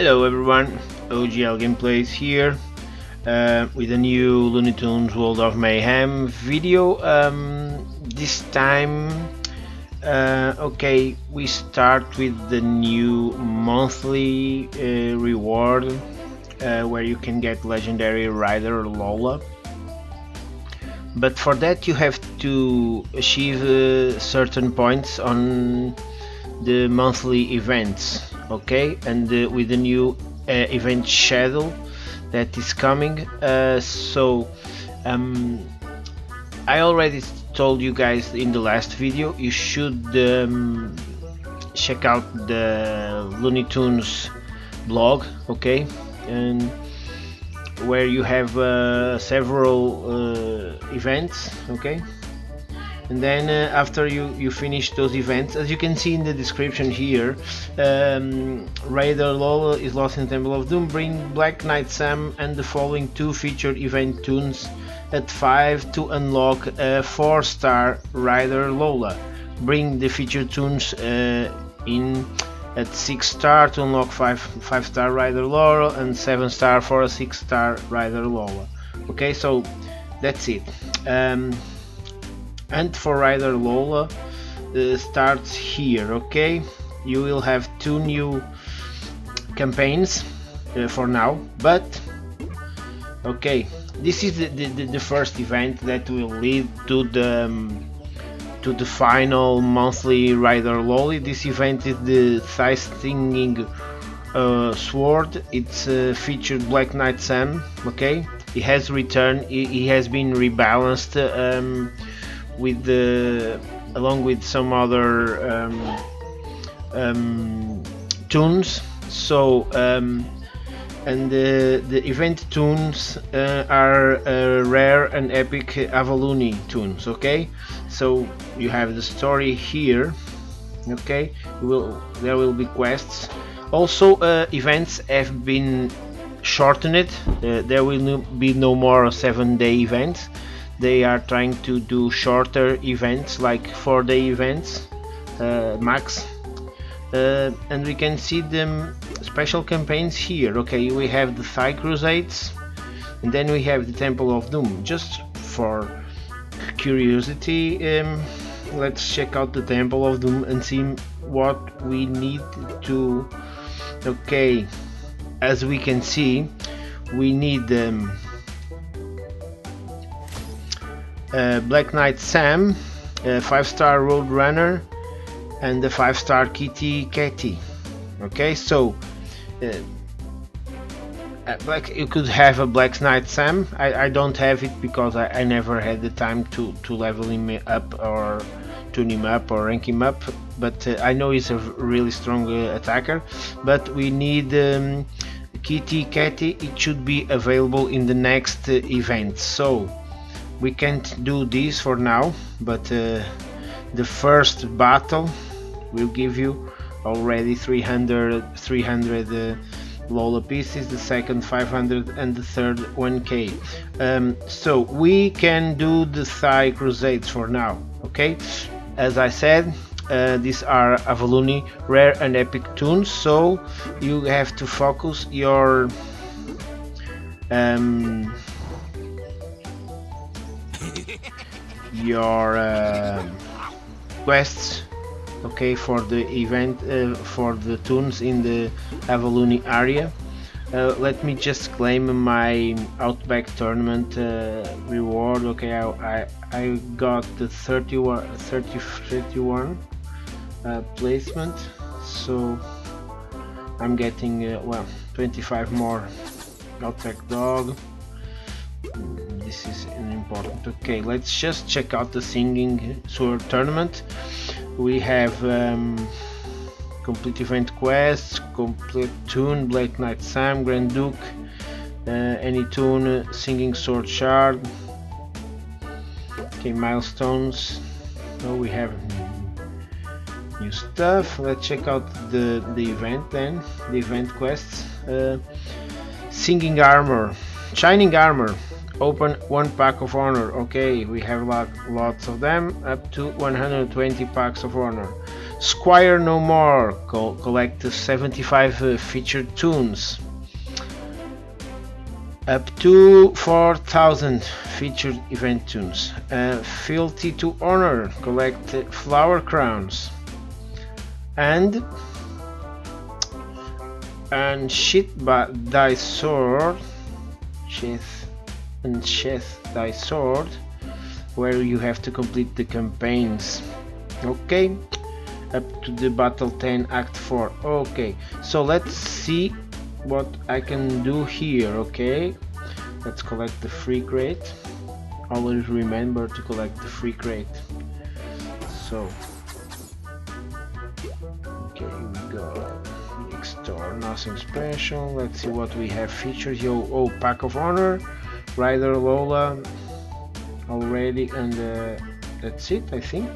Hello everyone, OGL Gameplays here uh, with a new Looney Tunes World of Mayhem video. Um, this time, uh, okay, we start with the new monthly uh, reward uh, where you can get legendary rider Lola. But for that you have to achieve uh, certain points on the monthly events okay and uh, with the new uh, event schedule that is coming uh, so um, I already told you guys in the last video you should um, check out the Looney Tunes blog okay? And where you have uh, several uh, events okay and then uh, after you you finish those events as you can see in the description here um, Raider Lola is lost in Temple of Doom bring Black Knight Sam and the following two featured event tunes at 5 to unlock a 4 star Rider Lola. Bring the featured tunes uh, in at 6 star to unlock 5 5 star Rider Lola and 7 star for a 6 star Rider Lola. Okay so that's it. Um, and for Rider Lola uh, starts here okay you will have two new campaigns uh, for now but okay this is the, the, the, first event that will lead to the um, to the final monthly Rider Loli. This event is the Thy Singing uh, Sword. It's uh, featured Black Knight Sam. Okay, he has returned. He, he has been rebalanced. Um, with the along with some other um, um, tunes. So um, and the, the event tunes uh, are uh, rare and epic Avalooney tunes okay? So you have the story here okay? Will there will be quests. Also uh, events have been shortened. Uh, there will be no more seven day events they are trying to do shorter events like four day events uh, max. Uh, and we can see them special campaigns here. Okay we have the Thy Crusades and then we have the Temple of Doom. Just for curiosity um, let's check out the Temple of Doom and see what we need to okay as we can see we need um, uh, Black Knight Sam, 5-star Road Runner, and the 5-star Kitty Katy. Okay, so uh, uh, Black, you could have a Black Knight Sam. I, I don't have it because I, I never had the time to, to level him up or tune him up or rank him up. But uh, I know he's a really strong uh, attacker. But we need um, Kitty Katy. It should be available in the next uh, event. So we can't do this for now but uh, the first battle will give you already 300 300 uh, Lola pieces the second 500 and the third 1k um, so we can do the Thy Crusades for now okay? As I said uh, these are Avalooney rare and epic tunes so you have to focus your um, your uh, quests okay for the event uh, for the tunes in the Avalooney area. Uh, let me just claim my Outback tournament uh, reward okay I, I, I, got the 31 30, 31 uh, placement so I'm getting uh, well 25 more Outback dog this is important. Okay let's just check out the singing sword tournament. We have um, complete event quests complete tune black knight sam grand duke uh, any tune singing sword shard. Okay milestones. Oh we have new stuff. Let's check out the the event then the event quests. Uh, singing armor shining armor open one pack of honor okay we have lot, lots of them up to 120 packs of honor Squire No More, co collect 75 uh, featured tunes. Up to 4000 featured event tunes. Uh, Fealty to Honor, collect uh, flower crowns. And and shit but thy sword sheath and sheath thy sword where you have to complete the campaigns. Okay up to the battle 10 act 4 okay so let's see what I can do here okay? Let's collect the free crate always remember to collect the free crate so okay we go next door nothing special. Let's see what we have. Featured yo oh pack of honor rider lola already and uh, that's it I think.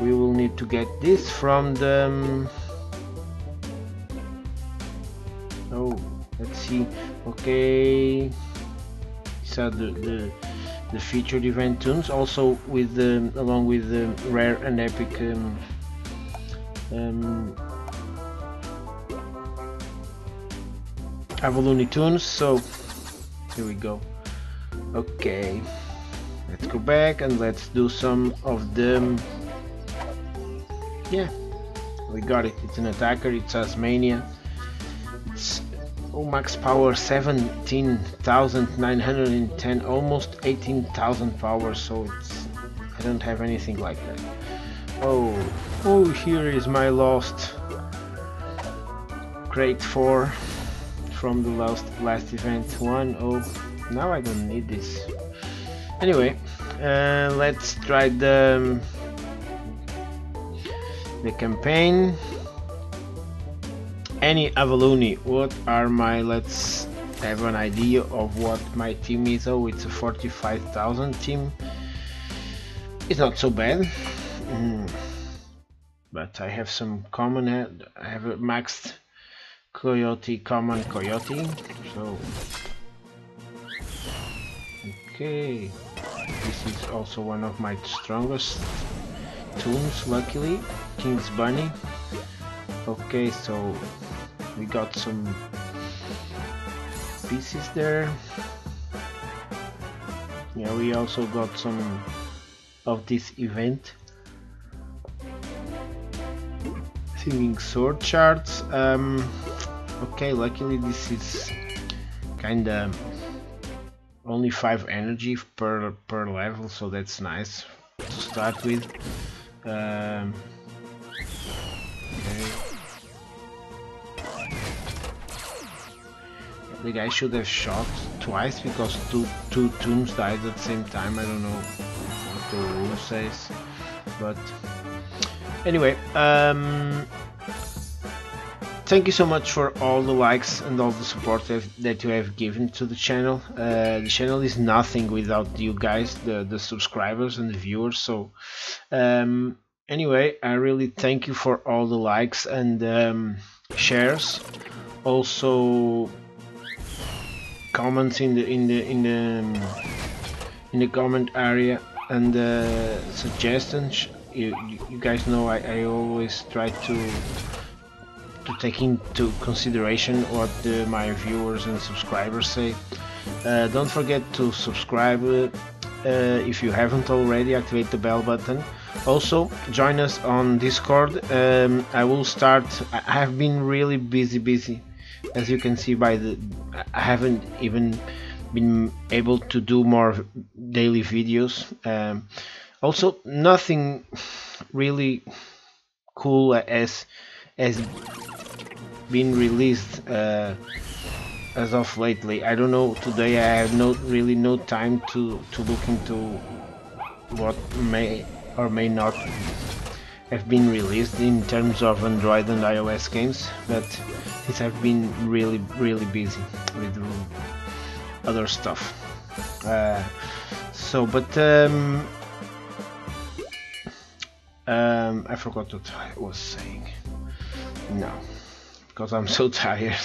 We will need to get this from the um, oh let's see. Okay. So the, the the featured event tunes. Also with the along with the rare and epic um, um, Avalooney tunes. So here we go okay. Let's go back and let's do some of them. Yeah we got it. It's an attacker. It's Tasmania. it's oh, max power 17,910 almost 18,000 power so it's I don't have anything like that. Oh oh here is my lost crate 4 from the last last event. One oh now I don't need this. Anyway uh, let's try the the campaign. Any Avalooney what are my let's have an idea of what my team is. Oh it's a 45,000 team. It's not so bad. Mm. but I have some common I have a maxed coyote common coyote so okay this is also one of my strongest tunes luckily King's Bunny. Okay, so we got some pieces there. Yeah, we also got some of this event. Singing sword shards. Um, okay, luckily this is kinda only 5 energy per, per level, so that's nice to start with. Um, The guy should have shot twice because two two tombs died at the same time. I don't know what the rule says, but anyway, um, thank you so much for all the likes and all the support that you have given to the channel. Uh, the channel is nothing without you guys, the the subscribers and the viewers. So. Um, anyway i really thank you for all the likes and um, shares also comments in the in the in the um, in the comment area and uh, suggestions you, you guys know I, I always try to to take into consideration what the, my viewers and subscribers say. Uh, don't forget to subscribe uh, if you haven't already activate the bell button. Also join us on discord. Um, i will start i have been really busy busy as you can see by the i haven't even been able to do more daily videos. Um, also nothing really cool as has been released uh, as of lately i don't know today i have no really no time to to look into what may or may not have been released in terms of Android and iOS games, but since I've been really, really busy with other stuff. Uh, so, but um, um, I forgot what I was saying. No, because I'm so tired.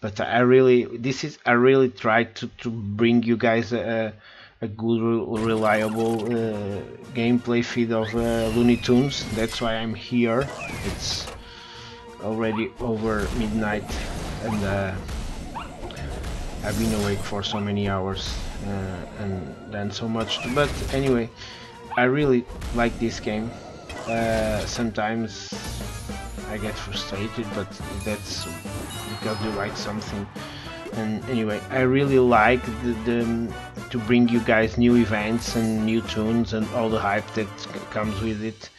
But I really, this is, I really tried to, to bring you guys a, a good reliable uh, gameplay feed of uh, Looney Tunes. That's why I'm here. It's already over midnight and uh, I've been awake for so many hours uh, and done so much. But anyway I really like this game. Uh, sometimes I get frustrated but that's because you like something. And anyway I really like the, the, to bring you guys new events and new tunes and all the hype that comes with it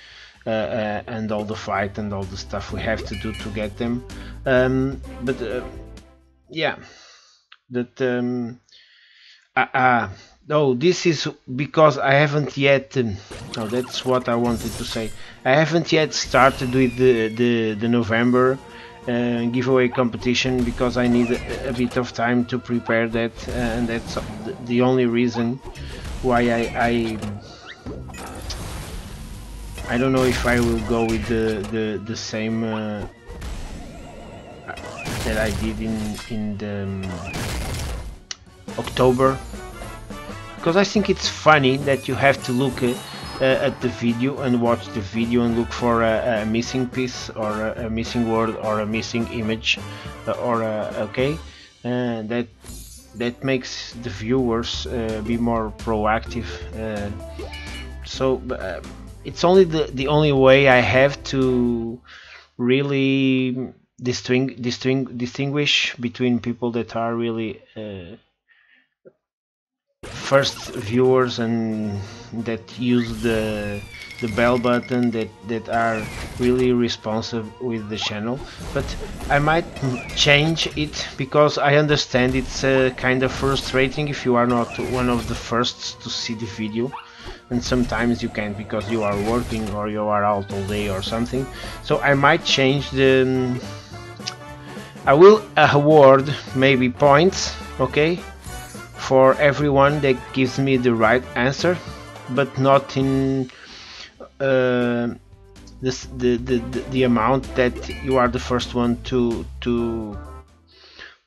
uh, uh, and all the fight and all the stuff we have to do to get them. Um, but uh, yeah that um, uh, oh this is because I haven't yet um, oh that's what I wanted to say. I haven't yet started with the the, the November uh, giveaway competition because I need a, a, bit of time to prepare that uh, and that's the only reason why I, I I don't know if I will go with the the, the same uh, that I did in in the um, October because I think it's funny that you have to look uh, at the video and watch the video and look for a, a missing piece or a, a, missing word or a missing image uh, or a, okay? Uh, that that makes the viewers uh, be more proactive uh, so uh, it's only the the only way I have to really distinguish distinguish distinguish between people that are really first viewers and that use the the bell button that that are really responsive with the channel. But I might change it because I understand it's uh, kind of frustrating if you are not one of the first to see the video. And sometimes you can't because you are working or you are out all day or something. So I might change the I will award maybe points okay for everyone that gives me the right answer but not in uh, this, the, the, the amount that you are the first one to to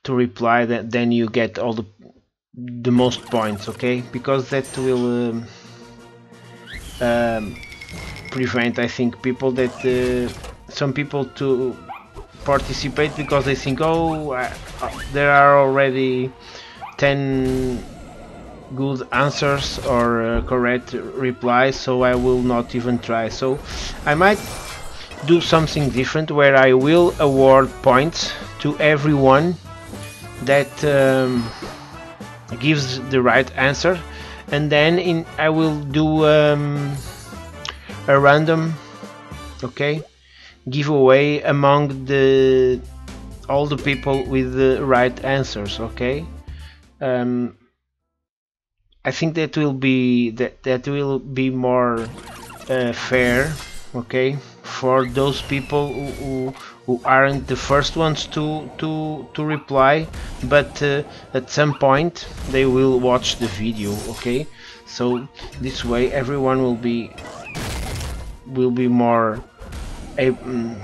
to reply that then you get all the the most points okay? Because that will um, um, prevent I think people that uh, some people to participate because they think oh uh, there are already 10 good answers or uh, correct replies so I will not even try. So I might do something different where I will award points to everyone that um, gives the right answer. And then in I will do um, a random okay giveaway among the all the people with the right answers okay um, I think that will be that that will be more uh, fair okay for those people who, who, who, aren't the first ones to to to reply but uh, at some point they will watch the video okay? So this way everyone will be will be more mm,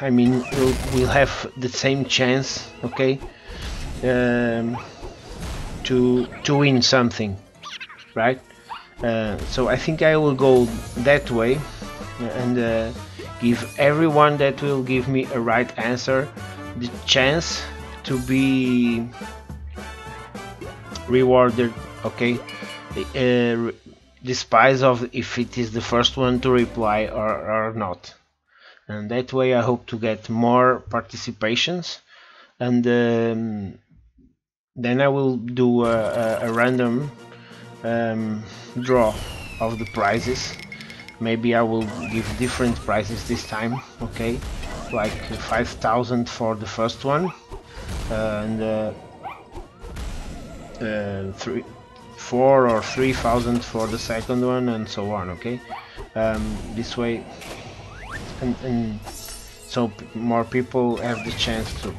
I mean will will have the same chance okay? Um, to to win something right? Uh, so I think I will go that way and uh, give everyone that will give me a right answer the chance to be rewarded okay? Uh, despite of if it is the first one to reply or, or not. And that way I hope to get more participations and um, then I will do a, a, a random um, draw of the prizes. Maybe I will give different prizes this time okay? Like 5000 for the first one uh, and uh, uh, three four or three thousand for the second one and so on okay? Um, this way and, and so more people have the chance to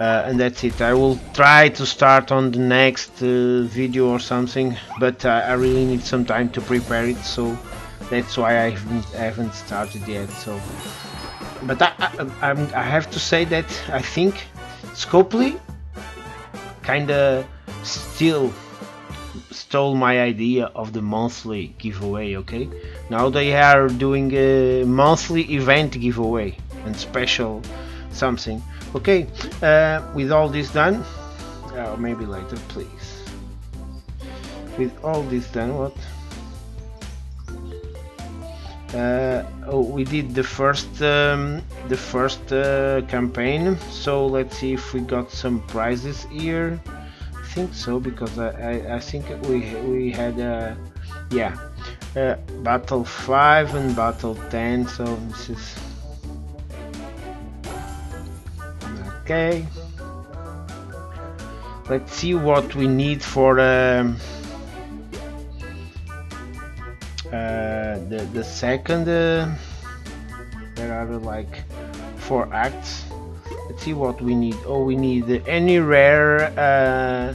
uh, and that's it. I will try to start on the next uh, video or something but I really need some time to prepare it so that's why I haven't, I haven't started yet so. But I, I, I, have to say that I think Scopely kinda still stole my idea of the monthly giveaway okay? Now they are doing a monthly event giveaway and special something okay uh, with all this done uh, maybe later please. With all this done what? Uh, oh we did the first um, the first uh, campaign so let's see if we got some prizes here. I think so because I, I, I think we we had uh, yeah uh, battle 5 and battle 10 so this is okay? Let's see what we need for um, uh, the the second uh, there are like four acts. Let's see what we need. Oh we need any rare uh,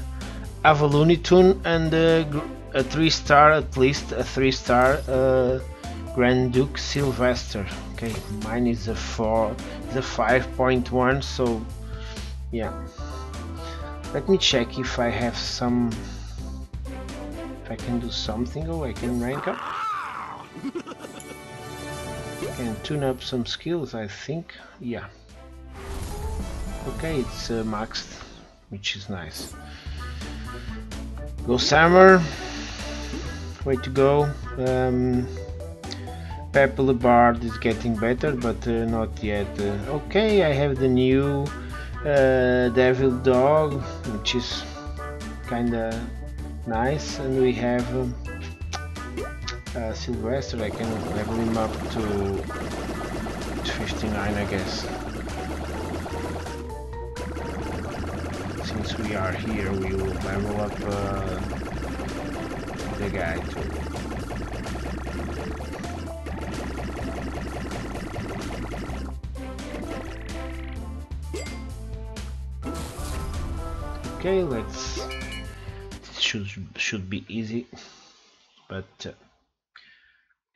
Avalooney tune and uh, a three star at least a three star uh, Grand Duke Sylvester. Okay mine is a 4 the 5.1 so yeah. Let me check if I have some if I can do something oh I can rank up. Can tune up some skills I think. Yeah. Okay it's uh, maxed which is nice. Go summer. Way to go. Um, Pepe Bard is getting better but uh, not yet. Uh, okay I have the new uh, Devil Dog which is kinda nice and we have um, uh, Sylvester, I can level him up to 59 I guess. Since we are here we will level up uh, the guy too. Okay, let's should should be easy but uh,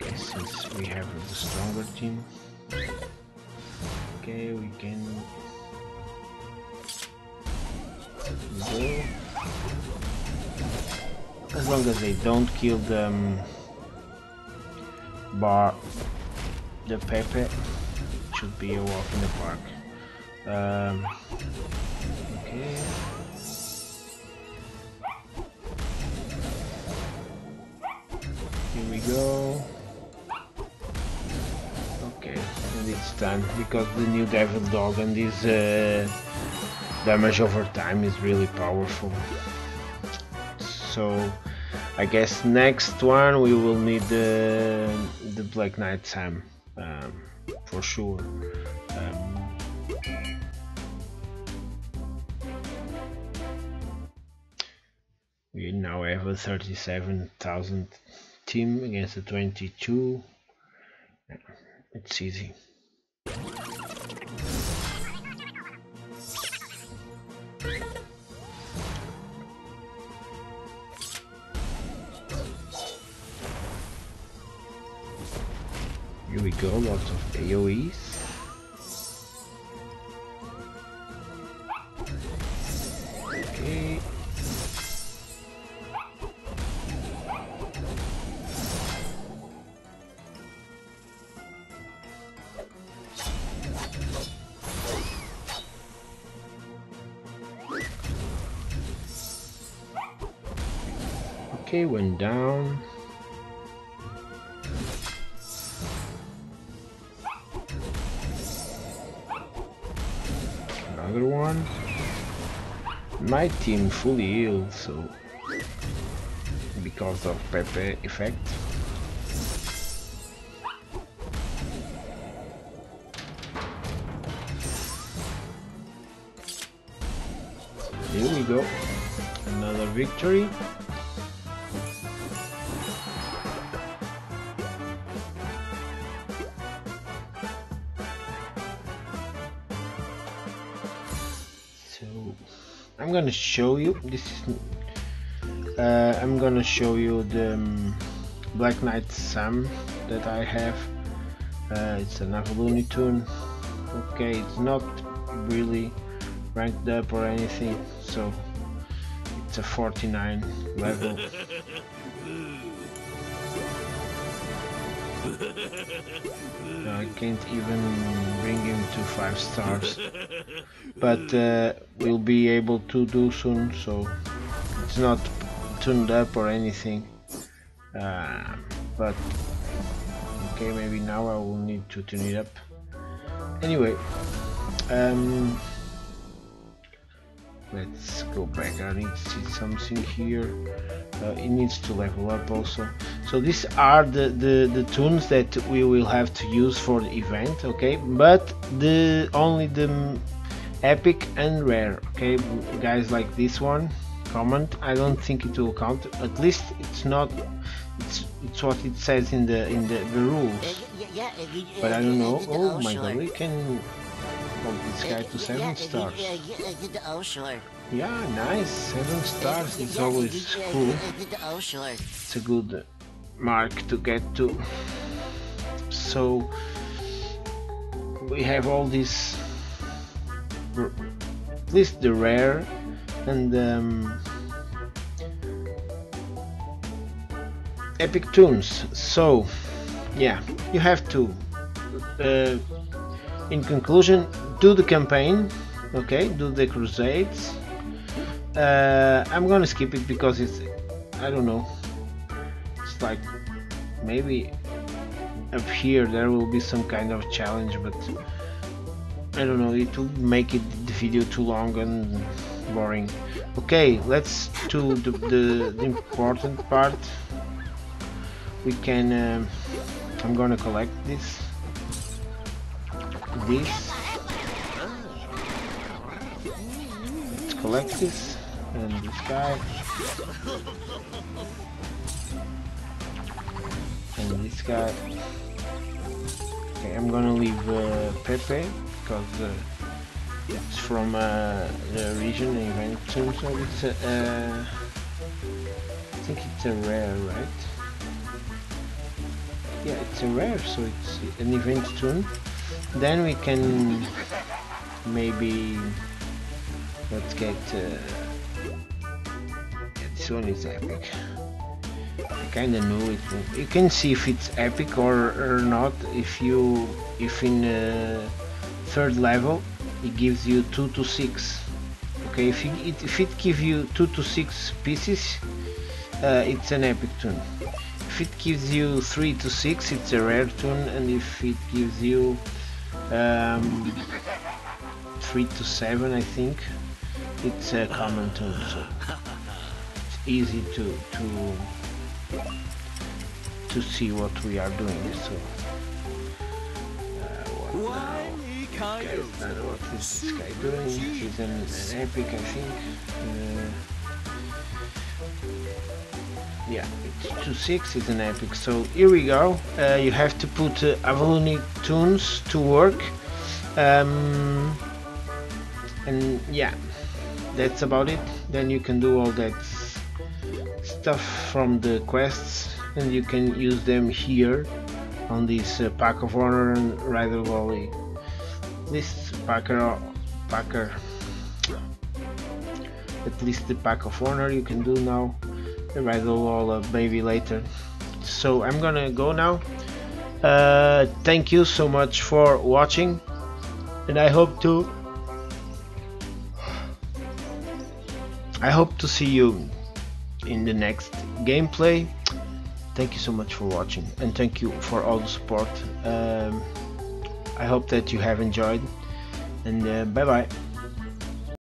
okay, since we have the stronger team okay we can go. As long as they don't kill them bar the Pepe should be a walk in the park. Um, go. Okay, and it's done because the new Devil Dog and this uh, damage over time is really powerful. So I guess next one we will need the the Black Knight Sam um, for sure. Um, we now have a 37,000 team against a 22 it's easy. Here we go lots of AoEs Okay, went down. Another one. My team fully healed, so because of Pepe effect. Here we go. Another victory. I'm gonna show you this is uh, I'm gonna show you the um, Black Knight Sam that I have. Uh, it's an Avalooney tune okay it's not really ranked up or anything so it's a 49 level I can't even bring him to 5 stars. But uh, we'll be able to do soon so it's not tuned up or anything. Uh, but okay maybe now I will need to tune it up. Anyway um, let's go back. I need to see something here. Uh, it needs to level up also. So these are the, the the tunes that we will have to use for the event okay? But the only the epic and rare okay? Guys like this one comment. I don't think it will count. At least it's not it's, it's what it says in the in the, the rules. But I don't know. oh my god we can bump this guy to seven stars. yeah nice seven stars is always cool. it's a good mark to get to. So we have all these at least the rare and um, epic tunes. So yeah you have to uh, in conclusion do the campaign okay do the crusades. Uh, I'm gonna skip it because it's I don't know it's like maybe up here there will be some kind of challenge but I don't know it will make it the video too long and boring. Okay let's do the, the, the important part. We can um, I'm gonna collect this this collect this and this guy and this guy okay I'm gonna leave uh, Pepe because uh, it's from uh, the region event so it's a, uh, I think it's a rare right? Yeah it's a rare so it's an event tune then we can maybe let's get uh, this one is epic. I kinda know it you can see if it's epic or, or not. If you if in uh, third level it gives you 2 to 6 okay if it, if it gives you 2 to 6 pieces uh, it's an epic tune. If it gives you 3 to 6 it's a rare tune and if it gives you um, 3 to 7 I think it's a common tune so it's easy to to to see what we are doing so. Uh, what now? Okay, what is this guy doing? He's an, an epic I think uh, yeah it's 2-6 is an epic. So here we go. Uh, you have to put uh, Avalooney tunes to work. Um, and yeah that's about it. Then you can do all that stuff from the quests and you can use them here on this uh, pack of honor and rider volley this packer packer at least the pack of honor you can do now the rider wall maybe later. So I'm gonna go now. Uh, thank you so much for watching and I hope to I hope to see you in the next gameplay. Thank you so much for watching and thank you for all the support. Um, I hope that you have enjoyed and uh, bye bye